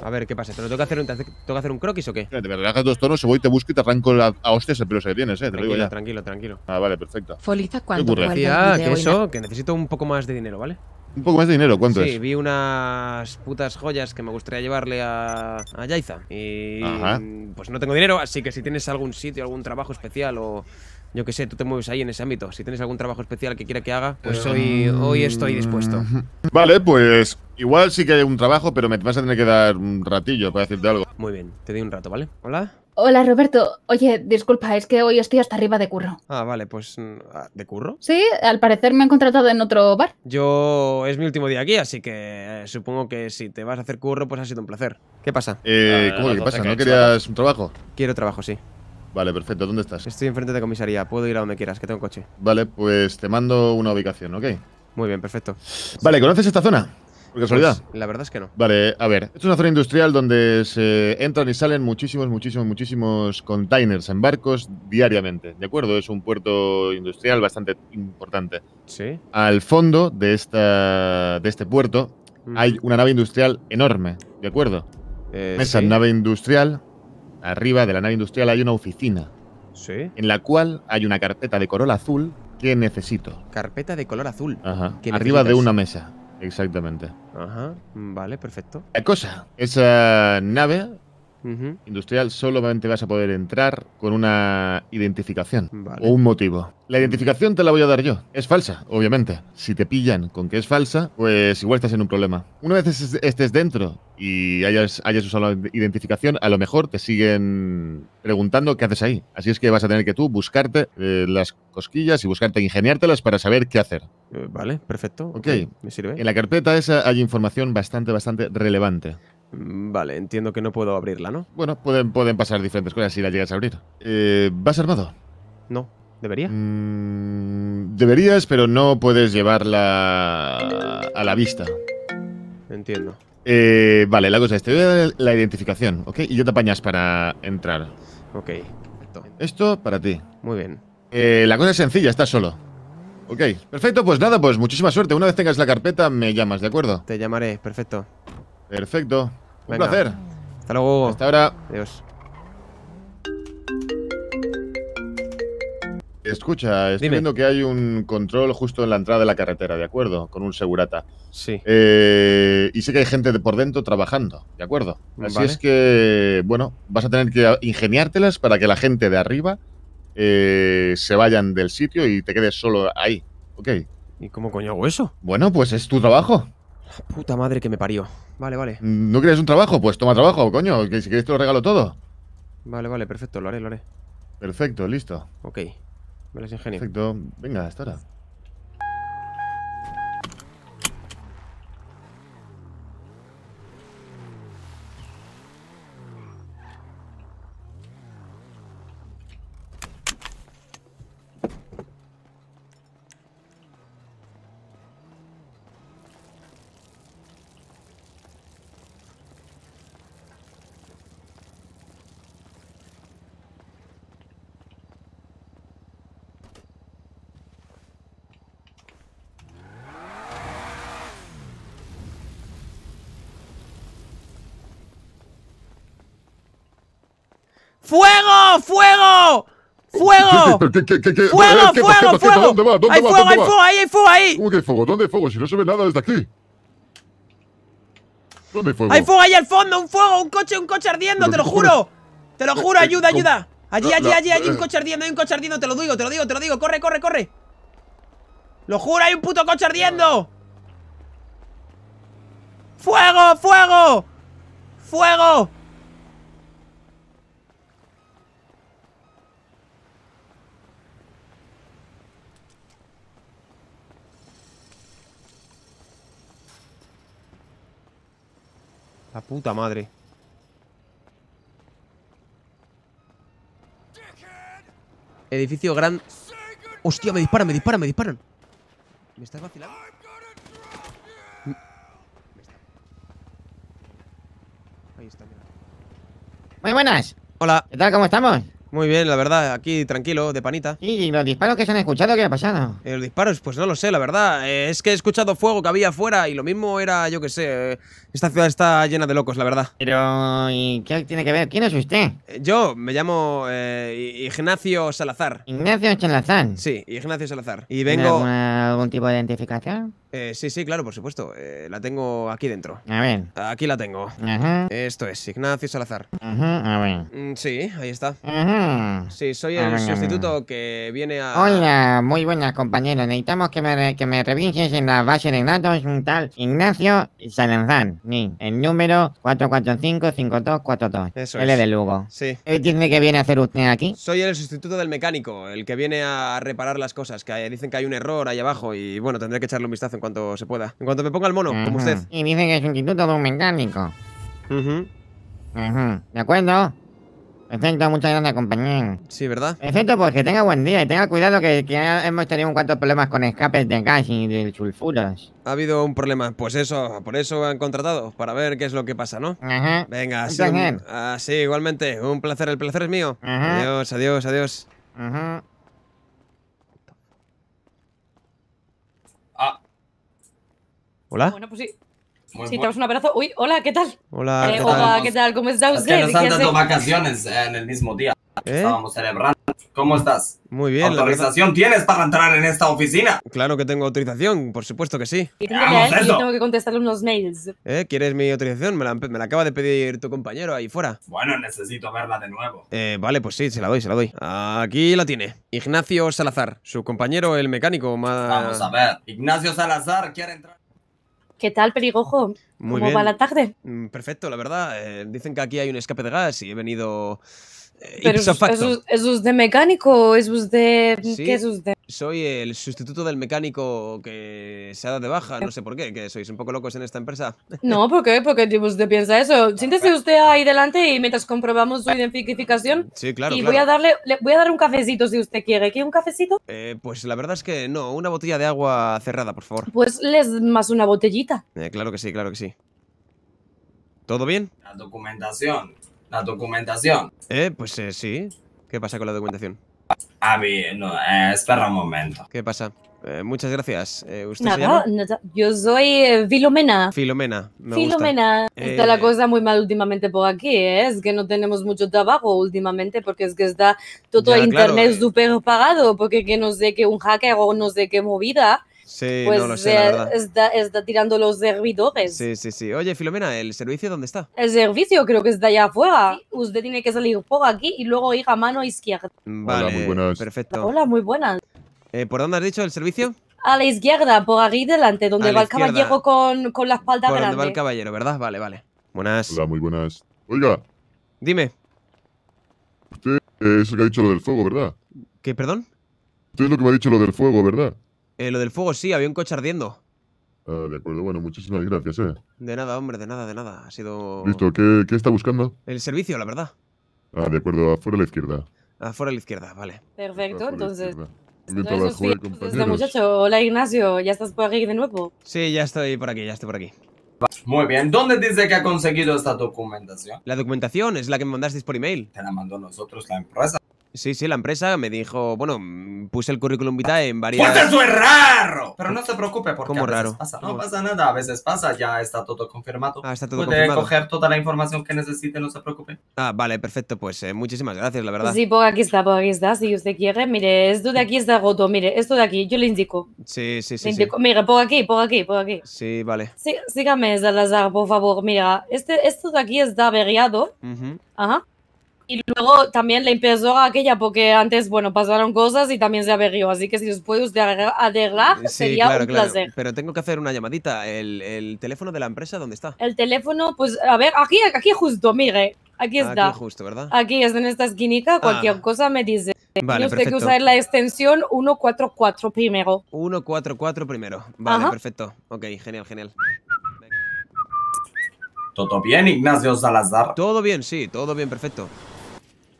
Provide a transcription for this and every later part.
A ver, ¿qué pasa? ¿Te lo tengo que hacer un, te hace- tengo que hacer un croquis o qué? Te me relajas dos tonos, se voy, te busco y te arranco la- a hostias el pelo que tienes, eh. Te lo digo Tranquilo, ya. tranquilo, tranquilo. Ah, vale, perfecto. Foliza cuando ocurre? vuelva Decía que eso, que necesito un poco más de dinero, ¿vale? Un poco más de dinero, ¿cuánto sí, es? vi unas putas joyas que me gustaría llevarle a, a Yaiza. Y Ajá. pues no tengo dinero, así que si tienes algún sitio, algún trabajo especial o yo que sé, tú te mueves ahí en ese ámbito. Si tienes algún trabajo especial que quiera que haga, pues hoy, hoy estoy dispuesto. Vale, pues igual sí que hay un trabajo, pero me vas a tener que dar un ratillo para decirte algo. Muy bien, te doy un rato, ¿vale? Hola. Hola Roberto, oye, disculpa, es que hoy estoy hasta arriba de curro. Ah, vale, pues mm, ah, ¿de curro? Sí, al parecer me han contratado en otro bar. Yo es mi último día aquí, así que eh, supongo que si te vas a hacer curro, pues ha sido un placer. ¿Qué pasa? Eh, Ah, ¿Cómo que pasa? ¿No querías un trabajo? Quiero trabajo, sí. Vale, perfecto. ¿Dónde estás? Estoy enfrente de comisaría, puedo ir a donde quieras, que tengo coche. Vale, pues te mando una ubicación, ¿ok? Muy bien, perfecto. Vale, ¿conoces esta zona? Por casualidad. Pues, la verdad es que no. Vale, a ver, esto es una zona industrial donde se entran y salen muchísimos, muchísimos, muchísimos containers en barcos diariamente, ¿de acuerdo? Es un puerto industrial bastante importante. ¿Sí? Al fondo de, esta, de este puerto Mm. hay una nave industrial enorme, ¿de acuerdo? Eh, Esa ¿sí? nave industrial, arriba de la nave industrial hay una oficina, Sí. en la cual hay una carpeta de Corolla azul que necesito. Carpeta de color azul. Ajá. ¿Qué Arriba de una mesa, exactamente. Ajá. Vale, perfecto. La cosa, esa nave Industrial solamente vas a poder entrar con una identificación Vale. o un motivo. La identificación te la voy a dar yo. Es falsa, obviamente. Si te pillan con que es falsa, pues igual estás en un problema. Una vez es- estés dentro y hayas, hayas usado la identificación, a lo mejor te siguen preguntando qué haces ahí. Así es que vas a tener que tú buscarte eh, las cosquillas y buscarte ingeniártelas para saber qué hacer. Eh, Vale, perfecto. Ok. Me sirve. En la carpeta esa hay información bastante, bastante relevante. Mm, Vale, entiendo que no puedo abrirla, ¿no? Bueno, pueden, pueden pasar diferentes cosas si la llegas a abrir. Eh, ¿Vas armado? No. ¿Debería? Mm, deberías, pero no puedes llevarla a la vista. Entiendo. Eh, vale, la cosa es, te voy a dar la identificación, ¿ok? Y yo te apañas para entrar. Ok. Perfecto. Esto para ti. Muy bien. Eh, la cosa es sencilla, estás solo. Ok, perfecto, pues nada, pues muchísima suerte. Una vez tengas la carpeta, me llamas, ¿de acuerdo? Te llamaré. Perfecto. Perfecto. Un Venga. placer. Hasta luego. Hasta ahora. Adiós. Escucha, estoy Dime. viendo que hay un control justo en la entrada de la carretera, ¿de acuerdo? Con un segurata. Sí. Eh, y sé que hay gente de por dentro trabajando, ¿de acuerdo? Así Vale. es que, bueno, vas a tener que ingeniártelas para que la gente de arriba eh, se vayan del sitio y te quedes solo ahí, ¿ok? ¿Y cómo coño hago eso? Bueno, pues es tu trabajo. Puta madre que me parió. Vale, vale. ¿No quieres un trabajo? Pues toma trabajo, coño, que si quieres te lo regalo todo. Vale, vale, perfecto. Lo haré, lo haré. Perfecto, listo. Ok. Me las ingenio. Perfecto. Venga, hasta ahora. ¡Fuego! ¡Fuego! ¡Fuego! ¿Qué, qué, qué, qué? ¡Fuego, Eh, ¿qué fuego, fuego! ¿Dónde va? ¿Dónde ¡Hay va? fuego, ¿Dónde hay va? fuego ahí, hay fuego ahí! ¿Cómo que hay fuego? ¿Dónde hay fuego? Si no se ve nada desde aquí. ¿Dónde hay fuego? ¡Hay fuego ahí al fondo! ¡Un fuego! ¡Un coche, un coche ardiendo! ¡Te lo ¿cómo juro! ¡Te lo juro! Eh, eh, ¡Ayuda, ayuda! Allí, allí, allí, hay un eh. coche ardiendo, hay un coche ardiendo, te lo digo, te lo digo, te lo digo. ¡Corre, corre, corre! ¡Lo juro, hay un puto coche ardiendo! ¡Fuego, fuego! ¡Fuego! La puta madre. Edificio gran. Hostia, me disparan, me disparan, me disparan. ¿Me estás vacilando? Mm. Ahí está, mira. Muy buenas. Hola. ¿Qué tal? ¿Cómo estamos? Muy bien, la verdad, aquí tranquilo, de panita. Sí, los disparos que se han escuchado, ¿qué ha pasado? Eh, los disparos, pues no lo sé, la verdad. Eh, es que he escuchado fuego que había afuera y lo mismo era, yo qué sé. eh, esta ciudad está llena de locos, la verdad. Pero, ¿y qué tiene que ver? ¿Quién es usted? Eh, yo me llamo eh, Ignacio Salazar. Ignacio Chalazán. Sí, Ignacio Salazar. Y ¿Tiene vengo. algún tipo de identificación? Eh, sí, sí, claro, por supuesto. Eh, la tengo aquí dentro. A ver. Aquí la tengo. Ajá. Esto es, Ignacio Salazar. Ajá, a ver. Mm, sí, ahí está. Ajá. Sí, soy el sustituto que viene a. Hola, muy buenas compañeros. Necesitamos que me, que me revises en la base de datos un tal Ignacio Salazán. Sí, el número 445-5242. Eso L es. de Lugo. Sí. ¿Qué tiene que viene a hacer usted aquí? Soy el sustituto del mecánico, el que viene a reparar las cosas, que dicen que hay un error ahí abajo y bueno, tendré que echarle un vistazo en cuanto se pueda. En cuanto me ponga el mono, como usted. Y dice que es sustituto de un mecánico. Ujú. Ajá. ¿De acuerdo? Perfecto, muchas gracias, compañero. Sí, ¿verdad? Perfecto, pues que tenga buen día y tenga cuidado que, que hemos tenido un cuantos problemas con escapes de gas y de sulfuros. Ha habido un problema. Pues eso, por eso han contratado, para ver qué es lo que pasa, ¿no? Ajá. Venga, Un sí, un- placer. ah, sí, igualmente. Un placer, el placer es mío. Ajá. Adiós, adiós, adiós. Ajá. ¿Hola? Bueno, pues sí. Muy Sí, bu- tenemos un abrazo. Uy, hola, ¿qué tal? Hola, Eh, ¿qué hola, tal? ¿qué tal? ¿Cómo está Es que usted? nos ¿Qué han dado vacaciones en el mismo día. ¿Eh? Estábamos celebrando. ¿Cómo estás? Muy bien. ¿Autorización tienes para entrar en esta oficina? Claro que tengo autorización, por supuesto que sí. Y yo tengo que contestarle unos mails. ¿Eh? ¿Quieres mi autorización? Me la, me la acaba de pedir tu compañero ahí fuera. Bueno, necesito verla de nuevo. Eh, vale, pues sí, se la doy, se la doy. Aquí la tiene. Ignacio Salazar, su compañero, el mecánico más... Vamos a ver. Ignacio Salazar quiere entrar. ¿Qué tal, perigojo? Muy ¿Cómo bien. va la tarde? Mm, Perfecto, la verdad. Eh, dicen que aquí hay un escape de gas y he venido... eh, Pero ipso es, facto. es- es usted mecánico o es usted... Sí. ¿Qué es usted? Soy el sustituto del mecánico que se ha dado de baja. No sé por qué, que sois un poco locos en esta empresa. No, ¿por qué? Porque usted piensa eso. Siéntese usted ahí delante y mientras comprobamos su identificación. Sí, claro, y claro. voy a darle, le voy a dar un cafecito si usted quiere. ¿Quiere un cafecito? Eh, pues la verdad es que no, una botella de agua cerrada, por favor. Pues les más una botellita. Eh, claro que sí, claro que sí. ¿Todo bien? La documentación. La documentación. Eh, pues eh, sí. ¿Qué pasa con la documentación? A ver, no, eh, espera un momento. ¿Qué pasa? Eh, muchas gracias. Eh, ¿Usted se Nada, llama? nada. Yo soy Filomena. Filomena. Me gusta. Filomena, está la cosa muy mal últimamente por aquí, ¿eh? es que no tenemos mucho trabajo últimamente porque es que está todo Ya, internet claro, eh. súper pagado porque que no sé qué un hacker o no sé qué movida, Sí, pues no lo sé, la verdad. está, está tirando los servidores. Sí, sí, sí. Oye, Filomena, ¿el servicio dónde está? El servicio creo que está allá afuera. Usted tiene que salir por aquí y luego ir a mano izquierda. Vale, muy buenas. perfecto. Hola, muy buenas. Eh, ¿Por dónde has dicho el servicio? A la izquierda, por aquí delante, donde A va el caballero con, con la espalda Por grande. donde va el caballero, ¿verdad? Vale, vale. Buenas. Hola, muy buenas. Oiga, Dime. usted es el que ha dicho lo del fuego, ¿verdad? ¿Qué, perdón? Usted es lo que me ha dicho lo del fuego, ¿verdad? Eh, lo del fuego, sí, había un coche ardiendo. Ah, de acuerdo, bueno, muchísimas gracias, eh. De nada, hombre, de nada, de nada. Ha sido... Listo, ¿qué, qué está buscando? El servicio, la verdad. Ah, de acuerdo, afuera a la izquierda. Afuera a la izquierda, vale. Perfecto, entonces... Buen trabajo, eh, este compañeros. muchacho, hola Ignacio, ¿ya estás por aquí de nuevo? Sí, ya estoy por aquí, ya estoy por aquí. Muy bien. ¿Dónde dice que ha conseguido esta documentación? La documentación es la que me mandasteis por email. Te la mandó nosotros la empresa. Sí, sí, la empresa me dijo, bueno, mm, puse el currículum vitae en varias... ¡Pues eso es raro! Pero no se preocupe porque ¿Cómo a veces raro? pasa. No ¿Cómo? pasa nada, a veces pasa, ya está todo confirmado. Ah, está todo Puede confirmado. coger toda la información que necesite, no se preocupe. Ah, vale, perfecto, pues eh, muchísimas gracias, la verdad. Sí, por aquí está, por aquí está, si usted quiere. Mire, esto de aquí está roto, mire, esto de aquí, yo le indico. Sí, sí, Le sí, sí. indico. Mire, por aquí, por aquí, por aquí. Sí, vale. Sí, sígame, Salazar, por favor. Mira, este, esto de aquí está averiado. Ujú. Ajá. Y luego también la impresora aquella, porque antes, bueno, pasaron cosas y también se averió. Así que si os puede usted arreglar, Sí, sería claro, un claro. placer. Pero tengo que hacer una llamadita. ¿El, el teléfono de la empresa dónde está? El teléfono, pues, a ver, aquí, aquí justo, mire. Aquí está. Aquí justo, ¿verdad? Aquí es en esta esquinica, cualquier Ah. cosa me dice. Vale, Tiene usted que perfecto. usar la extensión 144 primero. 144 primero. Vale, Ajá. perfecto. Ok, genial, genial. ¿Todo bien, Ignacio Salazar? Todo bien, sí, todo bien, perfecto.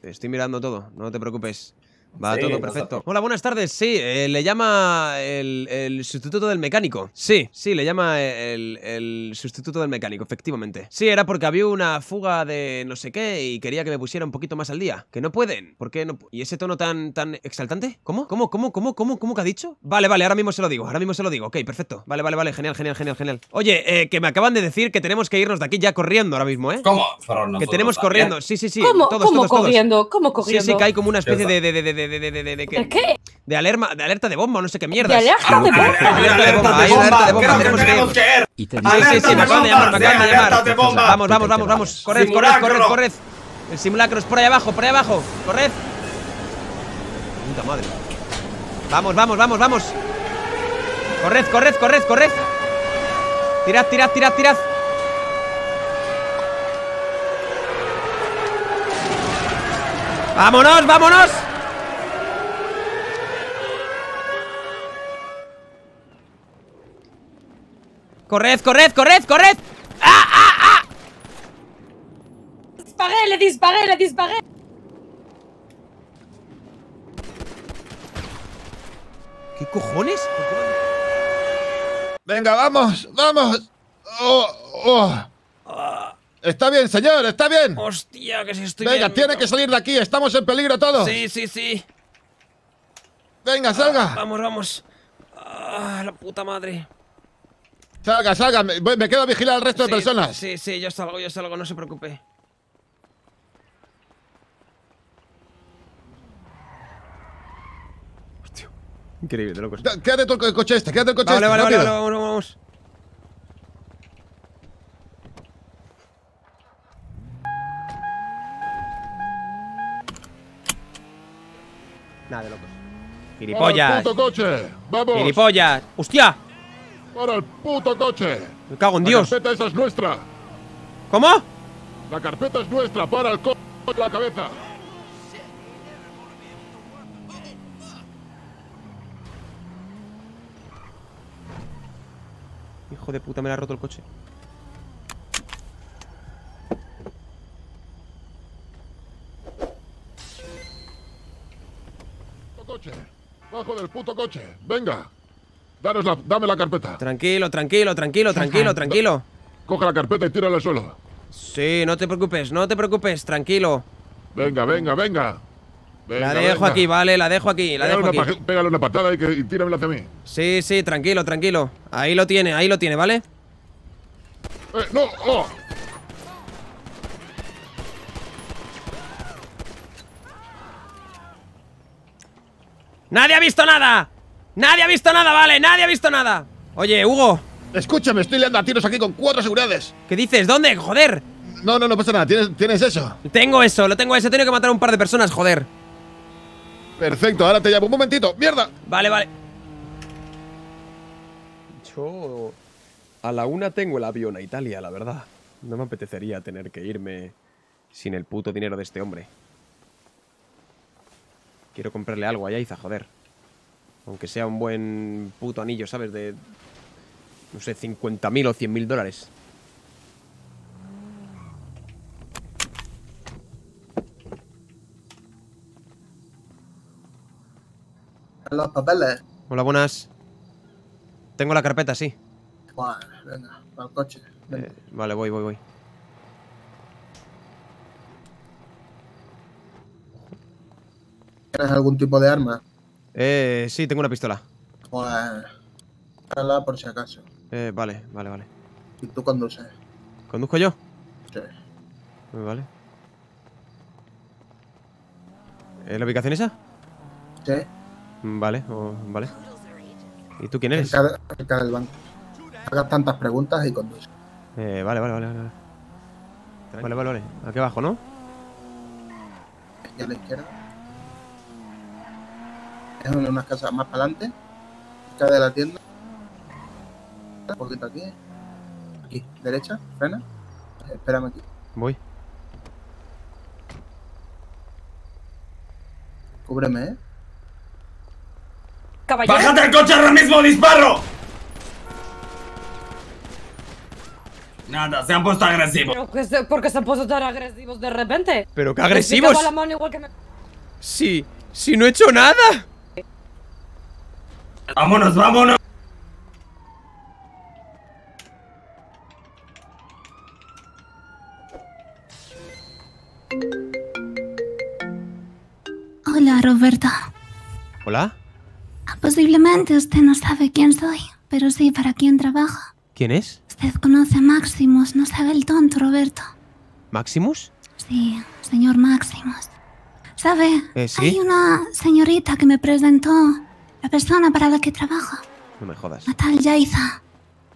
Estoy mirando todo, no te preocupes. Va Sí, todo perfecto. Hola, buenas tardes. Sí, eh, le llama el, el sustituto del mecánico. Sí, sí, le llama el, el sustituto del mecánico, efectivamente. Sí, era porque había una fuga de no sé qué y quería que me pusiera un poquito más al día. Que no pueden. ¿Por qué no? ¿Y ese tono tan, tan exaltante? ¿Cómo? ¿Cómo? ¿Cómo? ¿Cómo? ¿Cómo? ¿Cómo que ha dicho? Vale, vale, ahora mismo se lo digo. Ahora mismo se lo digo. Ok, perfecto. Vale, vale, vale. Genial, genial, genial, genial. Oye, eh, que me acaban de decir que tenemos que irnos de aquí ya corriendo ahora mismo, ¿eh? ¿Cómo? Que tenemos también. corriendo. Sí, sí, sí. ¿Cómo, todos, cómo todos, todos. corriendo? ¿Cómo Sí, corriendo? sí, que hay como una especie de, de, de, de, de, de, de, ¿De qué? de alerma, de alerta de bomba, no sé qué mierda. ¿De alerta de bomba? Alerta de bomba, alerta de bomba, tenemos que ir. ir. Sí, sí, sí, me acaban de llamar, me acaban de llamar. bomba. Vamos, vamos, vamos, vamos. Corred, corred, corred, corred. El simulacro es por ahí abajo, por ahí abajo. Corred. Puta madre. Vamos, vamos, vamos, vamos. Corred, corred, corred, corred. Tirad, tirad, tirad, tirad. ¡Vámonos, vámonos! ¡Corred, corred, corred, corred! Disparé, le disparé, le disparé. ¿Qué cojones? ¿Por qué no- Venga, vamos, vamos. Oh, oh. Está bien, señor, está bien. Hostia, que si estoy Venga, bien. tiene que salir de aquí, estamos en peligro todos. Sí, sí, sí. Venga, salga. Vamos, vamos. Ah, la puta madre. Salga, salga. Me, me quedo a vigilar al resto Sí, de personas. Sí, sí, yo salgo, yo salgo, no se preocupe. Hostia, increíble, de locos. Qué- Quédate tú el coche este, quédate el coche Vale, este. vale, vale, rápido. vale, vamos, vamos. Nada de locos. ¡Para Gilipollas. Gilipollas. ¡Hostia! ¡Para el puto coche! Me cago en La Dios. carpeta esa es nuestra. ¿Cómo? La carpeta es nuestra. ¡Para el coche la cabeza! Hijo de puta, me la ha roto el coche. ¡Puto coche! ¡Bajo del puto coche! ¡Venga! La, dame la carpeta. Tranquilo, tranquilo, tranquilo, tranquilo, tranquilo. Coge la carpeta y tírala al suelo. Sí, no te preocupes, no te preocupes, tranquilo. Venga, venga, venga. Venga, La dejo venga. aquí, vale, la dejo aquí, la Pégale dejo una, aquí. pégale una patada y, que, y tíramela hacia mí. Sí, sí, tranquilo, tranquilo. Ahí lo tiene, ahí lo tiene, ¿vale? Eh, ¡No! ¡Oh! ¡Nadie ha visto nada! ¡Nadie ha visto nada, vale! ¡Nadie ha visto nada! Oye, Hugo, Escúchame, estoy liando a tiros aquí con cuatro seguridades. ¿qué dices? ¿Dónde? ¡Joder! No, no, no pasa nada. ¿Tienes, tienes eso? Tengo eso, lo tengo eso. He tenido que matar a un par de personas, joder. Perfecto, ahora te llamo. Un momentito. ¡Mierda! Vale, vale. Yo a la una tengo el avión a Italia, la verdad. No me apetecería tener que irme sin el puto dinero de este hombre. Quiero comprarle algo a Yaiza, joder. Aunque sea un buen puto anillo, ¿sabes? De, no sé, 50.000 o 100.000 dólares. Los papeles. Hola, buenas. Tengo la carpeta, sí. Buah, venga, para el coche. Venga. Eh, vale, voy, voy, voy. ¿Tienes algún tipo de arma? Eh, sí, tengo una pistola. Pues. Dala por si acaso. Eh, vale, vale, vale. Y tú conduces. ¿Conduzco yo? Sí. Eh, Vale. ¿Es la ubicación esa? Sí. Mm, Vale, vale. ¿Y tú quién eres? Cerca, cerca del banco. Hagas tantas preguntas y conduce. Eh, vale, vale, vale, vale. Vale, vale, vale. Aquí abajo, ¿no? Y a la izquierda. Es una, unas casas más para adelante. Cerca de la tienda. Un poquito aquí. Aquí, derecha, frena. Espérame aquí. Voy. Cúbreme, ¿eh? Caballero. ¡Bájate del coche ahora mismo, disparo! Nada, se han puesto agresivos. Pero que se- ¿Por qué se han puesto tan agresivos de repente? Pero qué agresivos. la mano igual que me- Sí, Si no he hecho nada. Vámonos, vámonos. Hola, Roberto. ¿Hola? Posiblemente usted no sabe quién soy, pero sí para quién trabajo. ¿Quién es? Usted conoce a Maximus, no sabe el tonto, Roberto. ¿Maximus? Sí, señor Maximus. ¿Sabe? Eh, ¿sí? Hay una señorita que me presentó, la persona para la que trabajo, No me jodas. la tal Yaiza.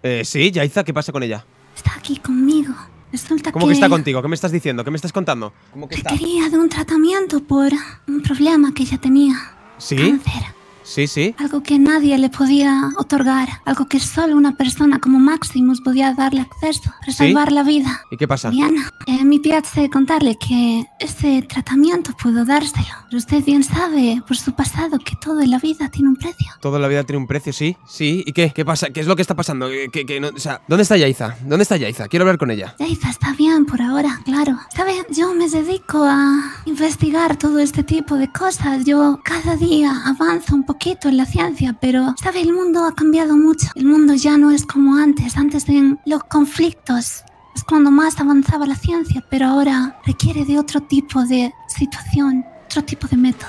Eh, sí, Yaiza, ¿qué pasa con ella? Está aquí conmigo. Resulta ¿Cómo que, que está contigo? ¿Qué me estás diciendo? ¿Qué me estás contando? ¿Cómo que está? requería de un tratamiento por un problema que ella tenía. ¿Sí? Cáncer. Sí, sí. Algo que nadie le podía otorgar. Algo que solo una persona como Maximus podía darle acceso para ¿Sí? salvar la vida. ¿Y qué pasa? Bien, eh, me piace contarle que ese tratamiento puedo dárselo. Pero usted bien sabe, por su pasado, que todo en la vida tiene un precio. Toda la vida tiene un precio, sí. Sí. ¿Y qué? ¿Qué pasa? ¿Qué es lo que está pasando? ¿Qué, qué- qué no- o sea, ¿dónde está Yaiza? ¿Dónde está Yaiza? Quiero hablar con ella. Yaiza está bien por ahora, claro. Sabe, yo me dedico a investigar todo este tipo de cosas. Yo cada día avanzo un poquito en la ciencia, pero, sabe, el mundo ha cambiado mucho. El mundo ya no es como antes. Antes en los conflictos es cuando más avanzaba la ciencia, pero ahora requiere de otro tipo de situación, otro tipo de método.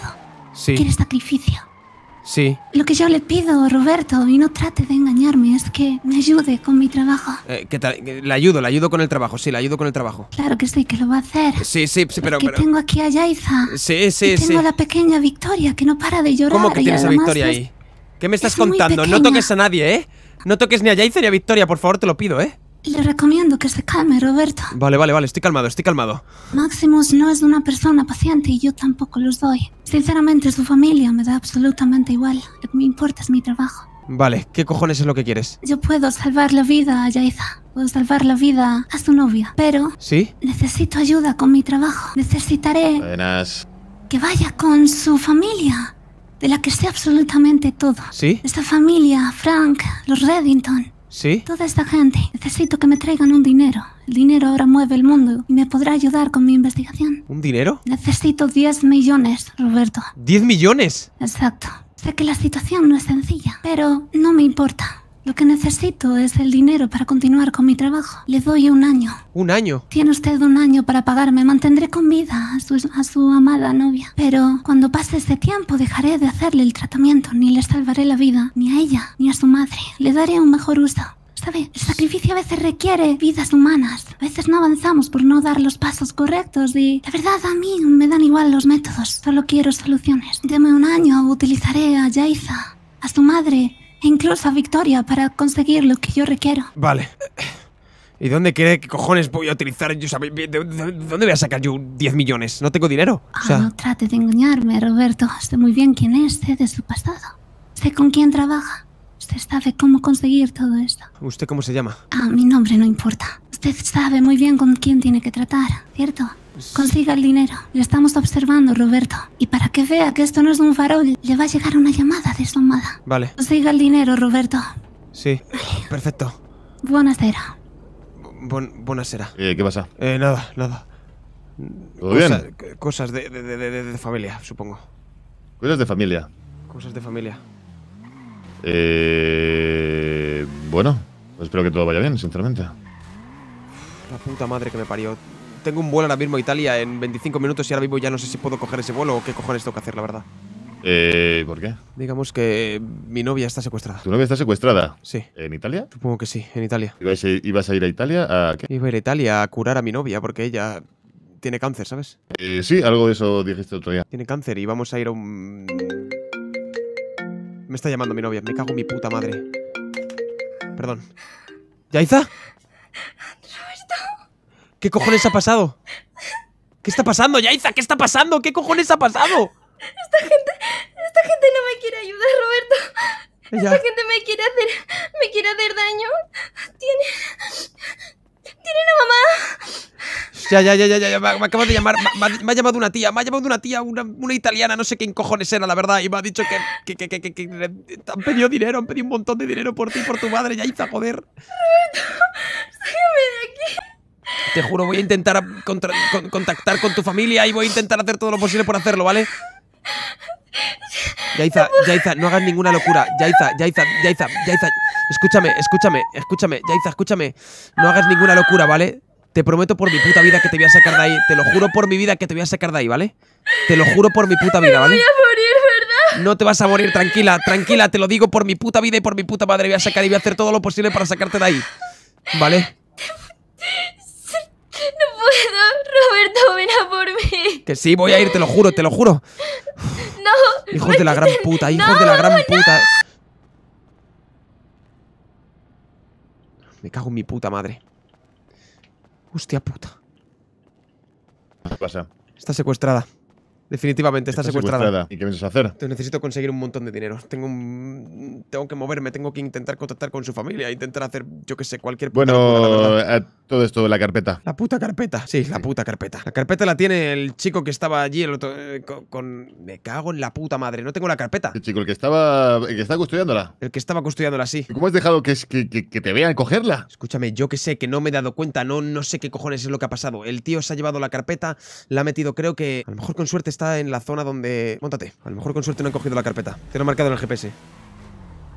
Quiere Sí. sacrificio. Sí. Lo que yo le pido, Roberto, y no trate de engañarme, es que me ayude con mi trabajo. Eh, ¿qué tal? Que Le ayudo, le ayudo con el trabajo. Sí, le ayudo con el trabajo. Claro que sí, que lo va a hacer. Sí, sí, sí, pero... es que pero- tengo aquí a Yaiza. Sí, sí, y sí. tengo a la pequeña Victoria que no para de llorar. ¿Cómo que tienes a Victoria ahí? ¿Qué me estás es contando? No toques a nadie, ¿eh? No toques ni a Yaiza ni a Victoria, por favor, te lo pido, ¿eh? Le recomiendo que se calme, Roberto. Vale, vale, vale, estoy calmado, estoy calmado. Maximus no es una persona paciente y yo tampoco lo soy. Sinceramente, su familia me da absolutamente igual. Lo que me importa es mi trabajo. Vale, ¿qué cojones es lo que quieres? Yo puedo salvar la vida a Yaiza. Puedo salvar la vida a su novia. Pero ¿Sí? necesito ayuda con mi trabajo. Necesitaré Buenas. que vaya con su familia. De la que sé absolutamente todo. ¿Sí? Esta familia, Frank, los Reddington. ¿Sí? Toda esta gente. Necesito que me traigan un dinero. El dinero ahora mueve el mundo y me podrá ayudar con mi investigación. ¿Un dinero? Necesito 10 millones, Roberto. ¡10 millones! Exacto. Sé que la situación no es sencilla, pero no me importa. Lo que necesito es el dinero para continuar con mi trabajo. Le doy un año. Un año. Tiene usted un año para pagarme. Mantendré con vida a su, a su amada novia. Pero cuando pase ese tiempo dejaré de hacerle el tratamiento. Ni le salvaré la vida, ni a ella, ni a su madre. Le daré un mejor uso. ¿Sabe? El sacrificio a veces requiere vidas humanas. A veces no avanzamos por no dar los pasos correctos y la verdad a mí me dan igual los métodos. Solo quiero soluciones. Deme un año, utilizaré a Yaiza, a su madre e incluso a Victoria para conseguir lo que yo requiero. Vale. ¿Y dónde cree que cojones voy a utilizar? yo? ¿de, de- de dónde voy a sacar yo 10 millones? No tengo dinero. O Ah, sea, no trate de engañarme, Roberto. Sé muy bien quién es, sé de su pasado. Sé con quién trabaja. Usted sabe cómo conseguir todo esto. ¿usted cómo se llama? Ah, mi nombre no importa. Usted sabe muy bien con quién tiene que tratar, ¿cierto? Consiga el dinero. Le estamos observando, Roberto. Y para que vea que esto no es un farol, le va a llegar una llamada de su amada. Vale, Consiga el dinero, Roberto. sí. Perfecto. Buonasera. Bon, buenasera. Eh, ¿Qué pasa? Eh, nada, nada. ¿Todo Cosa- bien? Cosas de, de- de- de- de familia, supongo. Cosas de familia. Cosas de familia. Eh, bueno, pues espero que todo vaya bien, sinceramente. La puta madre que me parió. Tengo un vuelo ahora mismo a Italia en 25 minutos y ahora mismo ya no sé si puedo coger ese vuelo o qué cojones tengo que hacer, la verdad. Eh, ¿por qué? Digamos que mi novia está secuestrada. ¿Tu novia está secuestrada? Sí, ¿En Italia? supongo que sí, en Italia. ¿Ibas a, ibas a ir a Italia? ¿A qué? Iba a ir a Italia a curar a mi novia porque ella tiene cáncer, ¿sabes? Eh, sí, algo de eso dijiste otro día. Tiene cáncer y vamos a ir a un... Me está llamando mi novia, me cago en mi puta madre. Perdón. ¿Yaiza? ¿Qué cojones ha pasado? ¿Qué está pasando, Yaiza? ¿Qué está pasando? ¿Qué cojones ha pasado? Esta gente, esta gente no me quiere ayudar, Roberto. Esta gente me quiere hacer, me quiere hacer daño. Tiene, tiene una mamá. Ya, ya, ya, ya, ya, me, me acaba de llamar. Me, ha llamado una tía, me ha llamado una tía, una, una italiana, no sé quién cojones era, la verdad, y me ha dicho que, que, que, que, que- han pedido dinero, han pedido un montón de dinero por ti y por tu madre, Yaiza, joder. Sácame de aquí. Te juro, voy a intentar contra- con- contactar con tu familia y voy a intentar hacer todo lo posible por hacerlo, ¿vale? Yaiza, Yaiza, no hagas ninguna locura. Yaiza, Yaiza, Yaiza, Yaiza. Escúchame, escúchame, escúchame. Yaiza, escúchame. No hagas ninguna locura, ¿vale? Te prometo por mi puta vida que te voy a sacar de ahí. Te lo juro por mi vida que te voy a sacar de ahí, ¿vale? Te lo juro por mi puta vida, ¿vale? Voy a morir, ¿verdad? No te vas a morir, tranquila, tranquila, te lo digo por mi puta vida y por mi puta madre. Voy a sacar y voy a hacer todo lo posible para sacarte de ahí. ¿Vale? No puedo. Roberto, ven a por mí. Que sí, voy a ir, te lo juro, te lo juro. No. Hijos de la gran puta, hijos de la gran puta. Me cago en mi puta madre. Hostia puta. ¿Qué pasa? Está secuestrada. Definitivamente está, secuestrada. ¿Y qué piensas hacer? Te necesito conseguir un montón de dinero. Tengo un... Tengo que moverme, tengo que intentar contactar con su familia, intentar hacer, yo que sé, cualquier puta locura, Bueno, verdad. eh, todo esto de la carpeta. La puta carpeta. Sí, la puta carpeta. La carpeta la tiene el chico que estaba allí el otro, eh, co- con, Me cago en la puta madre. No tengo la carpeta. El chico, el que estaba, el que estaba custodiándola. El que estaba custodiándola así. ¿Y ¿Cómo has dejado que, que, que- que te vean cogerla? Escúchame, yo que sé, que no me he dado cuenta, no, no sé qué cojones es lo que ha pasado. El tío se ha llevado la carpeta, la ha metido, creo que. A lo mejor con suerte está en la zona donde. Móntate. A lo mejor con suerte no han cogido la carpeta. Te lo he marcado en el GPS.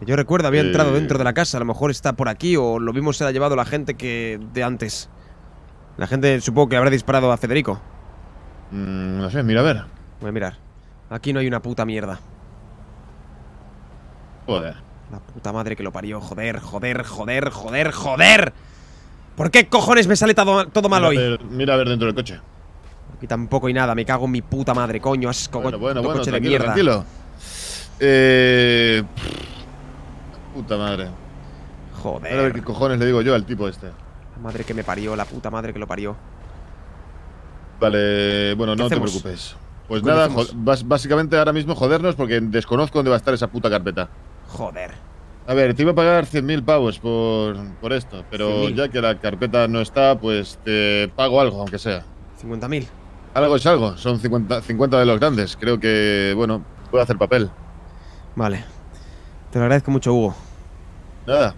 Yo recuerdo, había Eh. entrado dentro de la casa. A lo mejor está por aquí o lo mismo se la ha llevado la gente que de antes. La gente supongo que habrá disparado a Federico. Mm, no sé, mira a ver. Voy a mirar. Aquí no hay una puta mierda. Joder. La puta madre que lo parió. Joder, joder, joder, joder, joder. ¿Por qué cojones me sale todo, todo mal mira, hoy? Ver, mira a ver dentro del coche. Aquí tampoco hay nada, me cago en mi puta madre, coño, asco, Bueno, bueno, bueno, coche de tranquilo, mierda. tranquilo. Eh. Puta madre. Joder. A ver qué cojones le digo yo al tipo este. La madre que me parió, la puta madre que lo parió. Vale, bueno, no te preocupes. Pues ¿Qué coño nada, básicamente ahora mismo jodernos porque desconozco dónde va a estar esa puta carpeta. Joder. A ver, te iba a pagar 100.000 pavos por, por esto, pero 100.000. ya que la carpeta no está, pues te pago algo, aunque sea. 50.000. Algo es algo, son 50, 50 de los grandes. Creo que, bueno, puedo hacer papel. Vale. Te lo agradezco mucho, Hugo. Nada,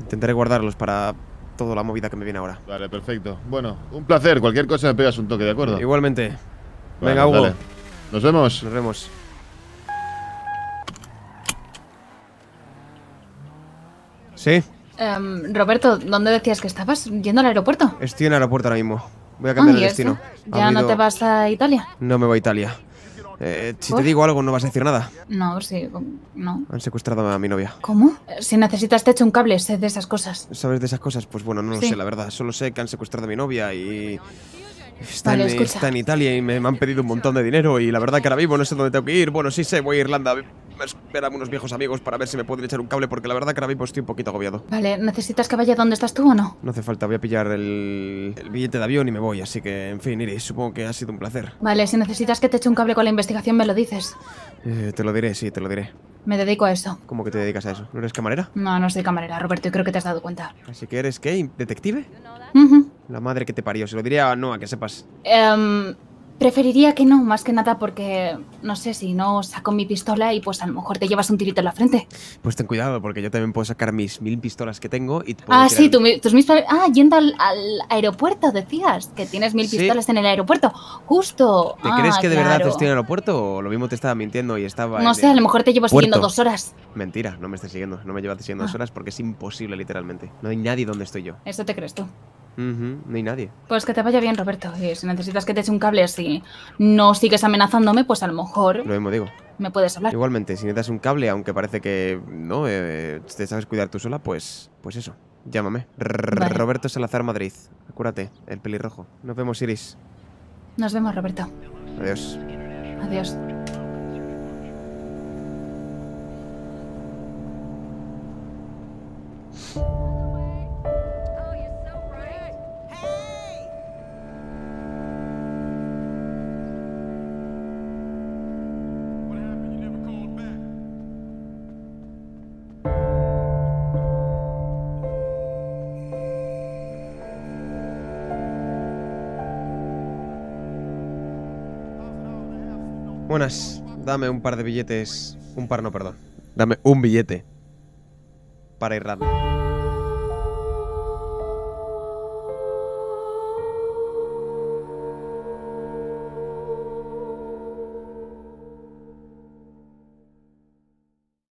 Intentaré guardarlos para toda la movida que me viene ahora. vale, perfecto. Bueno, un placer, cualquier cosa me pegas un toque, ¿de acuerdo? Igualmente. Venga, Hugo. dale. Nos vemos. Nos vemos. ¿Sí? Em, Roberto, ¿dónde decías que estabas? ¿Yendo al aeropuerto? Estoy en el aeropuerto ahora mismo. Voy a cambiar Ah, de ¿y destino. Ha ¿Ya no habido- te vas a Italia? No me voy a Italia. Eh, si te ¿Por? digo algo, no vas a decir nada. No, sí, no. Han secuestrado a mi novia. ¿Cómo? Si necesitas te echo un cable, sé de esas cosas. ¿Sabes de esas cosas? Pues bueno, no lo Sí. sé, la verdad. Solo sé que han secuestrado a mi novia y. Está, Vale, en, escucha. está en Italia y me, me han pedido un montón de dinero. Y la verdad que ahora mismo no sé dónde tengo que ir. Bueno, sí sé, voy a Irlanda a ver a unos viejos amigos para ver si me pueden echar un cable. Porque la verdad que ahora mismo estoy un poquito agobiado. Vale, ¿necesitas que vaya donde estás tú o no? No hace falta, voy a pillar el, el billete de avión y me voy. Así que, en fin, Iris, supongo que ha sido un placer. Vale, si necesitas que te eche un cable con la investigación, me lo dices. Eh, te lo diré, sí, te lo diré. Me dedico a eso. ¿Cómo que te dedicas a eso? ¿No eres camarera? No, no soy camarera, Roberto, y creo que te has dado cuenta. Así que eres, ¿qué? ¿Detective? La madre que te parió. Se lo diría a Noah, que sepas. Em, preferiría que no, más que nada porque, no sé, si no saco mi pistola y pues a lo mejor te llevas un tirito en la frente. Pues ten cuidado, porque yo también puedo sacar mis mil pistolas que tengo y te puedo Ah, tirar- sí, tú, tus mis... Ah, yendo al, al aeropuerto, decías, que tienes mil Sí. pistolas en el aeropuerto. Justo. ¿Te Ah, crees que de verdad estoy en el aeropuerto o lo mismo te estaba mintiendo y estaba No en sé, a lo mejor te llevo siguiendo dos horas. Mentira, no me estás siguiendo. No me llevas siguiendo dos Ah. horas porque es imposible, literalmente. No hay nadie donde estoy yo. Eso te crees tú. No hay nadie. Pues que te vaya bien, Roberto. Y si necesitas que te eche un cable, si no sigues amenazándome, pues a lo mejor Lo mismo digo. me puedes hablar. Igualmente, si necesitas un cable, aunque parece que no, eh, te sabes cuidar tú sola, pues, pues eso. Llámame. Vale. Roberto Salazar Madrid. Acuérdate, el pelirrojo. Nos vemos, Iris. Nos vemos, Roberto. Adiós. Adiós. Buenas. Dame un par de billetes. Un par, no, perdón. Dame un billete. Para Irlanda.